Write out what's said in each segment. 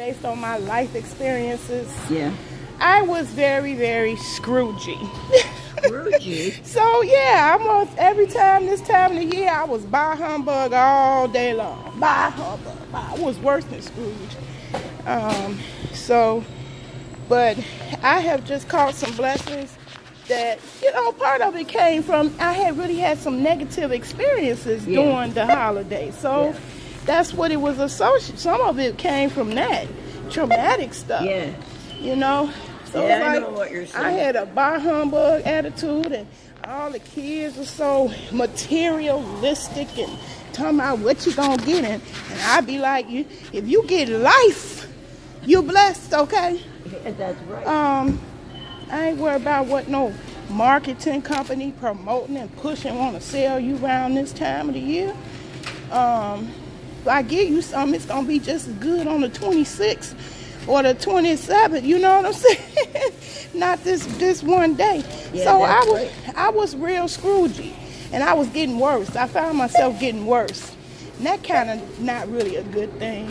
based on my life experiences. Yeah. I was very, very Scroogey. Scroogey? so yeah, almost every time this time of the year, I was by humbug all day long. By humbug. I was worse than Scrooge. Um, so, but I have just caught some blessings that you know part of it came from I had really had some negative experiences Yeah. during the holiday. So Yeah. That's what it was associated. Some of it came from that traumatic stuff. Yeah. You know. So Yeah, it's I know what you're saying. I had a bar humbug attitude, and all the kids were so materialistic and talking about what you gonna get, and, and I'd be like, you, if you get life, you blessed, okay? Yeah, that's right. Um, I ain't worried about what no marketing company promoting and pushing want to sell you around this time of the year. Um, I give you something, it's gonna be just as good on the 26th or the 27th. You know what I'm saying? Not this this one day. Yeah, so I was right. I was real Scroogey, and I was getting worse. I found myself getting worse, and that kind of not really a good thing,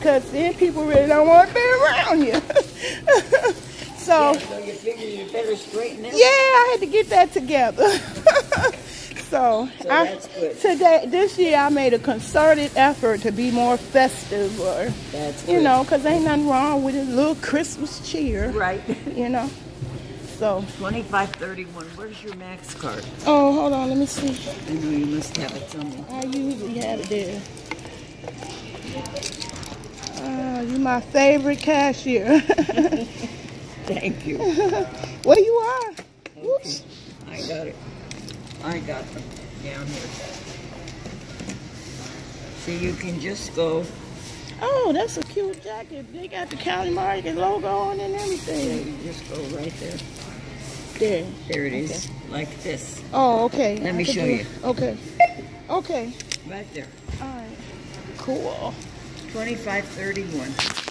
cause then people really don't want to be around you. so. Yeah, so you figure you better straighten out? Yeah, I had to get that together. so, So I, today, this year, I made a concerted effort to be more festive, or That's you good. know, because ain't nothing wrong with a little Christmas cheer. Right. You know. So, 2531. Where's your max card? oh, hold on, let me see. I know you must have it somewhere. I usually have it there. Uh, you're my favorite cashier. Thank you. Where you are? Whoops. I got it. I got them down here. So you can just go, Oh, that's a cute jacket. They got the county market logo on and yeah, everything. you just go right there. There. There it is, like this. Oh, okay. Let I me show you. Okay. Okay. Right there. All right. Cool. 2531.